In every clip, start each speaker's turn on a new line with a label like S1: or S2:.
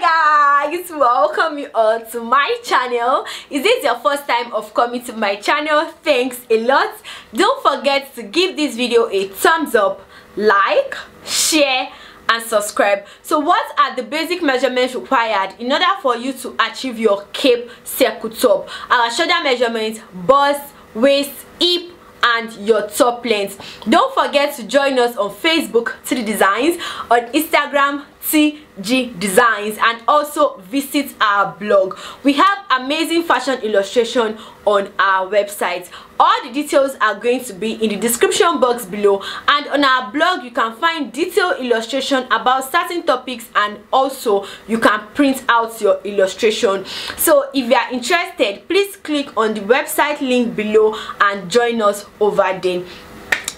S1: guys welcome you all to my channel is this your first time of coming to my channel thanks a lot don't forget to give this video a thumbs up like share and subscribe so what are the basic measurements required in order for you to achieve your cape circle top our shoulder measurements bust waist hip and your top length don't forget to join us on facebook 3 designs on instagram TG Designs and also visit our blog. We have amazing fashion illustration on our website. All the details are going to be in the description box below and on our blog you can find detailed illustration about certain topics and also you can print out your illustration. So if you are interested please click on the website link below and join us over there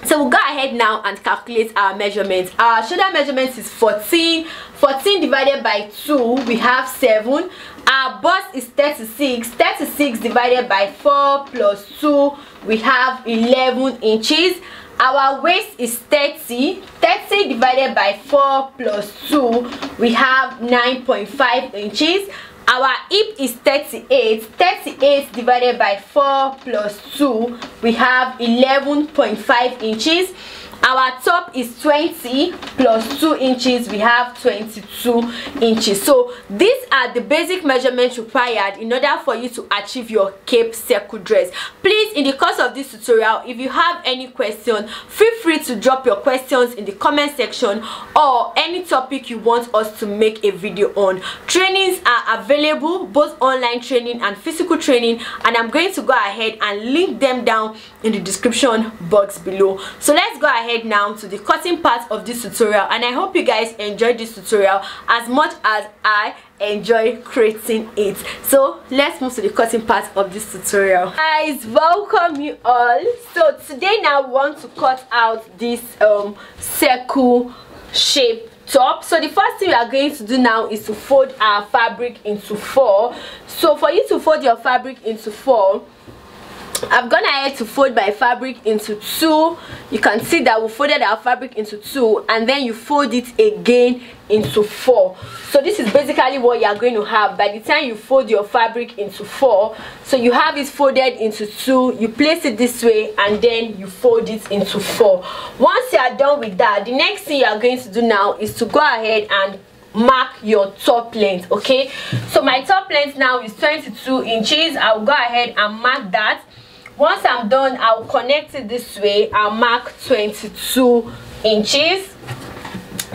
S1: so we'll go ahead now and calculate our measurements our shoulder measurements is 14 14 divided by 2 we have 7 our bust is 36 36 divided by 4 plus 2 we have 11 inches our waist is 30 30 divided by 4 plus 2 we have 9.5 inches our hip is 38 38 divided by 4 plus 2 we have 11.5 inches our top is 20 plus 2 inches we have 22 inches so these are the basic measurements required in order for you to achieve your cape circle dress please in the course of this tutorial if you have any question feel free to drop your questions in the comment section or any topic you want us to make a video on trainings are available both online training and physical training and i'm going to go ahead and link them down in the description box below so let's go ahead ahead now to the cutting part of this tutorial and i hope you guys enjoy this tutorial as much as i enjoy creating it so let's move to the cutting part of this tutorial guys welcome you all so today now I want to cut out this um circle shape top so the first thing we are going to do now is to fold our fabric into four so for you to fold your fabric into four I've gone ahead to fold my fabric into two you can see that we folded our fabric into two and then you fold it again into four so this is basically what you are going to have by the time you fold your fabric into four so you have it folded into two you place it this way and then you fold it into four once you are done with that the next thing you are going to do now is to go ahead and mark your top length okay so my top length now is 22 inches i'll go ahead and mark that once i'm done i'll connect it this way i'll mark 22 inches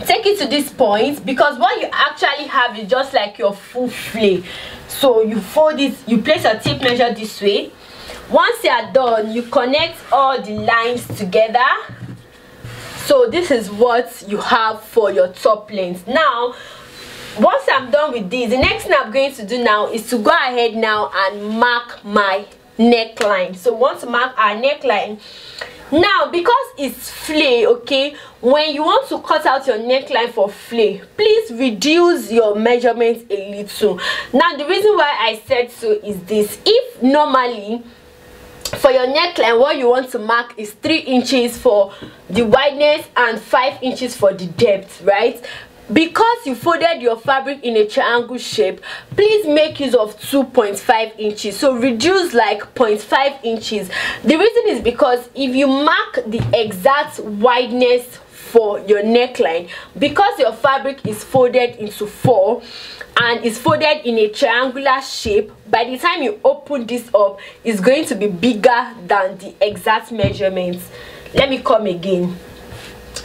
S1: take it to this point because what you actually have is just like your full flay so you fold it you place your tip measure this way once you are done you connect all the lines together so this is what you have for your top length now once i'm done with this the next thing i'm going to do now is to go ahead now and mark my neckline so we want to mark our neckline now because it's flay okay when you want to cut out your neckline for flay please reduce your measurement a little now the reason why i said so is this if normally for your neckline what you want to mark is three inches for the wideness and five inches for the depth right because you folded your fabric in a triangle shape please make use of 2.5 inches so reduce like 0.5 inches the reason is because if you mark the exact wideness for your neckline because your fabric is folded into four and is folded in a triangular shape by the time you open this up it's going to be bigger than the exact measurements let me come again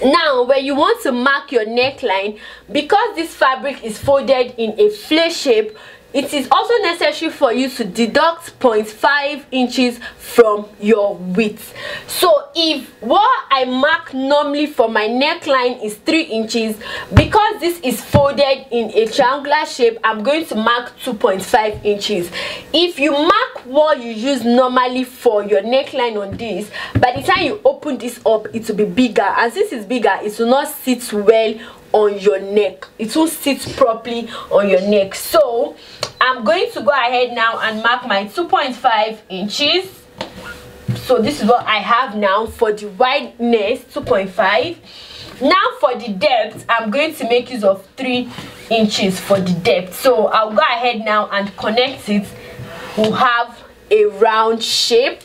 S1: now when you want to mark your neckline because this fabric is folded in a flare shape it is also necessary for you to deduct 0.5 inches from your width so if what i mark normally for my neckline is three inches because this is folded in a triangular shape i'm going to mark 2.5 inches if you mark what you use normally for your neckline on this by the time you open this up it will be bigger and since it's bigger it will not sit well on your neck it will sit properly on your neck so i'm going to go ahead now and mark my 2.5 inches so this is what i have now for the wideness 2.5 now for the depth i'm going to make use of three inches for the depth so i'll go ahead now and connect it we'll have a round shape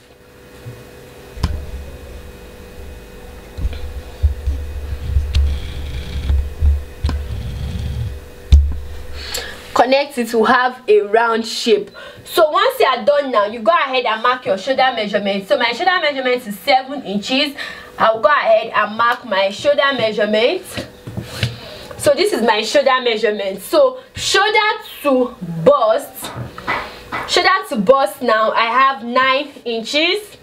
S1: connect it to have a round shape so once you are done now you go ahead and mark your shoulder measurement so my shoulder measurement is seven inches i'll go ahead and mark my shoulder measurement so this is my shoulder measurement so shoulder to bust shoulder to bust now i have nine inches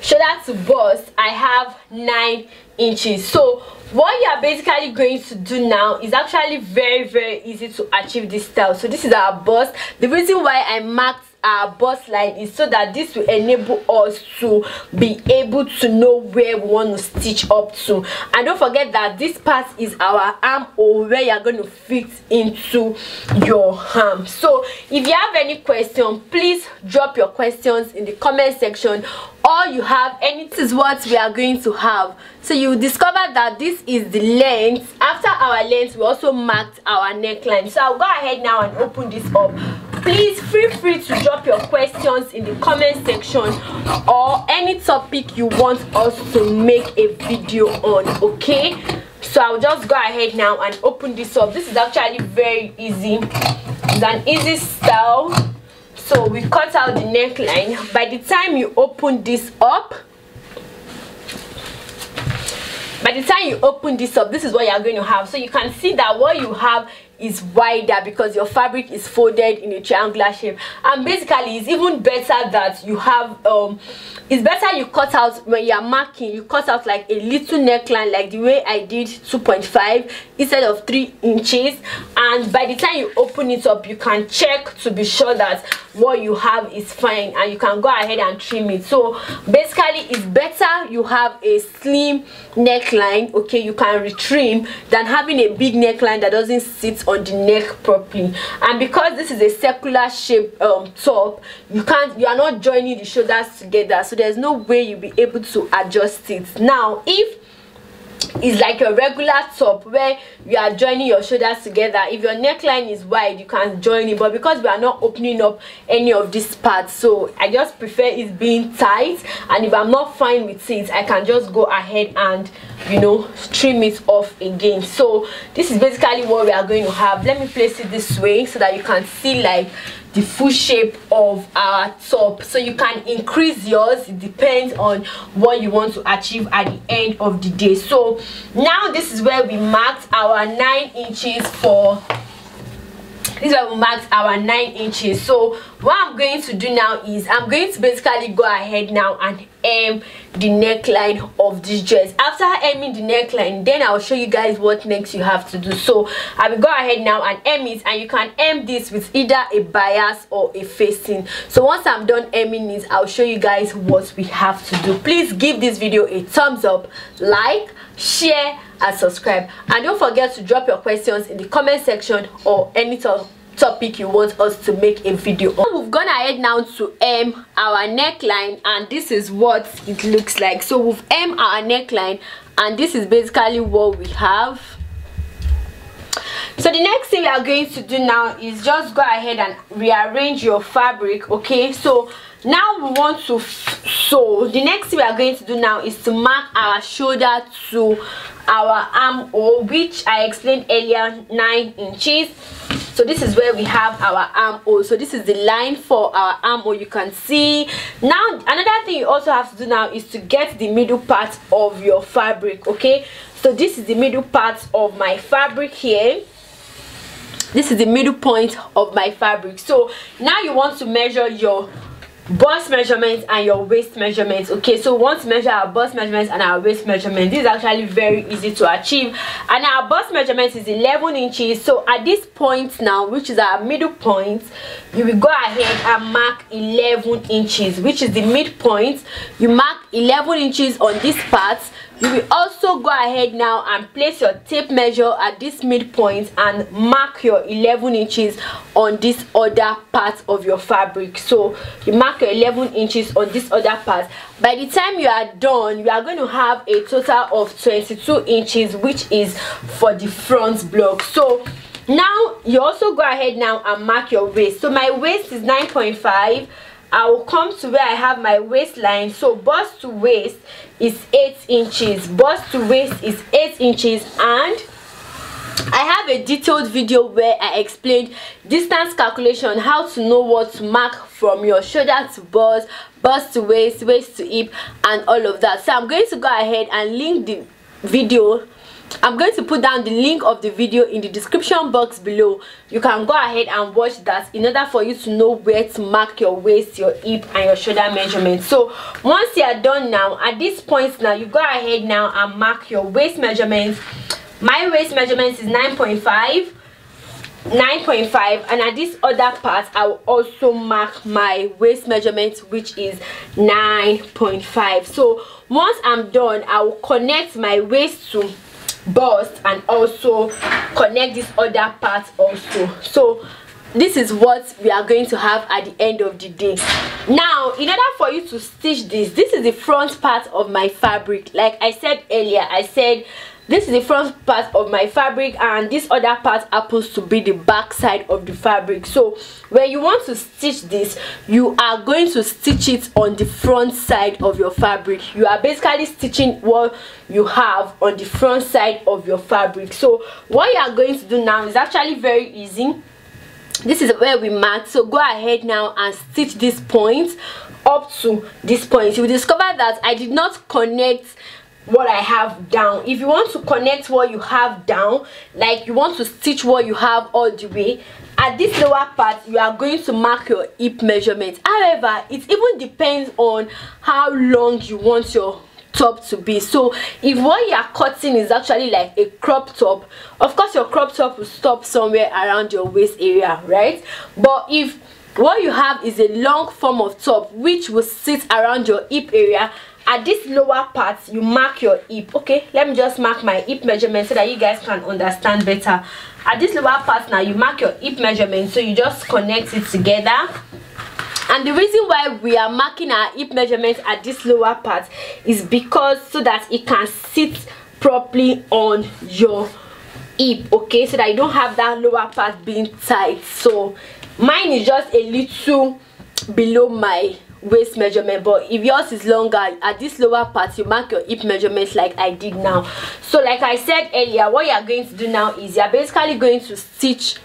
S1: shoulder to bust i have nine inches so what you are basically going to do now is actually very very easy to achieve this style so this is our bust the reason why i marked our bus line is so that this will enable us to be able to know where we want to stitch up to and don't forget that this part is our arm, or where you're going to fit into your arm so if you have any question please drop your questions in the comment section or you have and any is what we are going to have so you discover that this is the length after our length we also marked our neckline so i'll go ahead now and open this up please feel free to drop your questions in the comment section or any topic you want us to make a video on okay so i'll just go ahead now and open this up this is actually very easy it's an easy style so we cut out the neckline by the time you open this up by the time you open this up this is what you are going to have so you can see that what you have is wider because your fabric is folded in a triangular shape and basically it's even better that you have um it's better you cut out when you are marking you cut out like a little neckline like the way i did 2.5 instead of three inches and by the time you open it up you can check to be sure that what you have is fine and you can go ahead and trim it so basically it's better you have a slim neckline okay you can retrim than having a big neckline that doesn't sit on on the neck properly and because this is a circular shape um, top you can't you are not joining the shoulders together so there's no way you'll be able to adjust it now if Is like a regular top where you are joining your shoulders together if your neckline is wide you can join it but because we are not opening up any of these parts, so i just prefer it being tight and if i'm not fine with it i can just go ahead and you know trim it off again so this is basically what we are going to have let me place it this way so that you can see like the full shape of our top so you can increase yours it depends on what you want to achieve at the end of the day so now this is where we marked our nine inches for this one will mark our 9 inches so what i'm going to do now is i'm going to basically go ahead now and hem the neckline of this dress after hemming the neckline then i'll show you guys what next you have to do so i will go ahead now and hem it and you can hem this with either a bias or a facing so once i'm done hemming this, i'll show you guys what we have to do please give this video a thumbs up like share and subscribe and don't forget to drop your questions in the comment section or any to topic you want us to make a video on. We've gone ahead now to M our neckline and this is what it looks like. So we've M our neckline and this is basically what we have. So the next thing we are going to do now is just go ahead and rearrange your fabric okay so now we want to So the next thing we are going to do now is to mark our shoulder to our armhole which i explained earlier nine inches so this is where we have our armhole so this is the line for our armhole you can see now another thing you also have to do now is to get the middle part of your fabric okay so this is the middle part of my fabric here this is the middle point of my fabric so now you want to measure your bust measurements and your waist measurements okay so we want to measure our bust measurements and our waist measurement, this is actually very easy to achieve and our bust measurement is 11 inches so at this point now which is our middle point you will go ahead and mark 11 inches which is the midpoint you mark 11 inches on this part you will also go ahead now and place your tape measure at this midpoint and mark your 11 inches on this other part of your fabric so you mark your 11 inches on this other part by the time you are done you are going to have a total of 22 inches which is for the front block so now you also go ahead now and mark your waist so my waist is 9.5 i will come to where i have my waistline so bust to waist is eight inches bust to waist is eight inches and I have a detailed video where I explained distance calculation, how to know what to mark from your shoulder to bust, bust to waist, waist to hip and all of that. So I'm going to go ahead and link the video i'm going to put down the link of the video in the description box below you can go ahead and watch that in order for you to know where to mark your waist your hip and your shoulder measurement so once you are done now at this point now you go ahead now and mark your waist measurements my waist measurements is 9.5 9.5 and at this other part i will also mark my waist measurements, which is 9.5 so once i'm done i will connect my waist to bust and also connect this other part also so this is what we are going to have at the end of the day now in order for you to stitch this this is the front part of my fabric like i said earlier i said this is the front part of my fabric and this other part happens to be the back side of the fabric so when you want to stitch this you are going to stitch it on the front side of your fabric you are basically stitching what you have on the front side of your fabric so what you are going to do now is actually very easy this is where we mark so go ahead now and stitch this point up to this point you will discover that i did not connect what I have down. If you want to connect what you have down, like you want to stitch what you have all the way, at this lower part, you are going to mark your hip measurement. However, it even depends on how long you want your top to be so if what you are cutting is actually like a crop top of course your crop top will stop somewhere around your waist area right but if what you have is a long form of top which will sit around your hip area at this lower part you mark your hip okay let me just mark my hip measurement so that you guys can understand better at this lower part now you mark your hip measurement so you just connect it together and the reason why we are marking our hip measurement at this lower part is because so that it can sit properly on your hip okay so that you don't have that lower part being tight so mine is just a little below my waist measurement but if yours is longer at this lower part you mark your hip measurements like i did now so like i said earlier what you are going to do now is you are basically going to stitch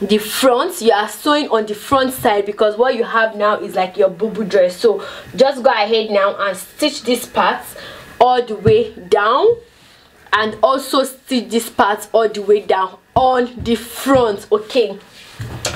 S1: the front you are sewing on the front side because what you have now is like your boobo dress so just go ahead now and stitch this part all the way down and also stitch this part all the way down on the front okay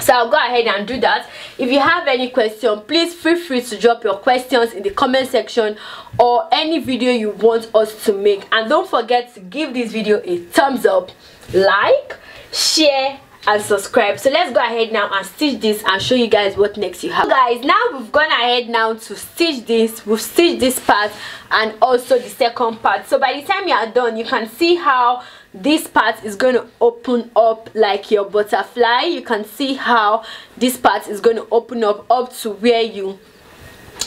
S1: so i'll go ahead and do that if you have any question please feel free to drop your questions in the comment section or any video you want us to make and don't forget to give this video a thumbs up like share and subscribe so let's go ahead now and stitch this and show you guys what next you have so guys now we've gone ahead now to stitch this we've stitched this part and also the second part so by the time you are done you can see how this part is going to open up like your butterfly you can see how this part is going to open up up to where you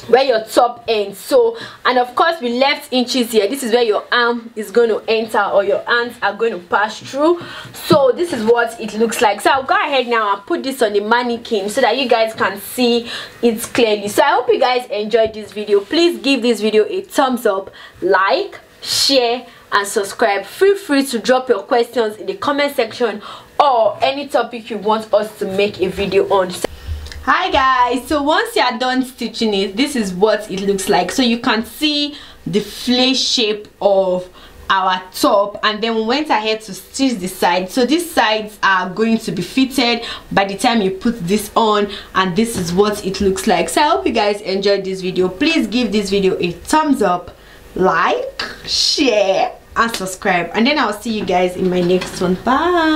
S1: where your top ends so and of course we left inches here this is where your arm is going to enter or your hands are going to pass through so this is what it looks like so i'll go ahead now and put this on the mannequin so that you guys can see it clearly so i hope you guys enjoyed this video please give this video a thumbs up like share and subscribe feel free to drop your questions in the comment section or any topic you want us to make a video on hi guys so once you are done stitching it this is what it looks like so you can see the flay shape of our top and then we went ahead to stitch the sides so these sides are going to be fitted by the time you put this on and this is what it looks like so i hope you guys enjoyed this video please give this video a thumbs up like share and subscribe and then i'll see you guys in my next one bye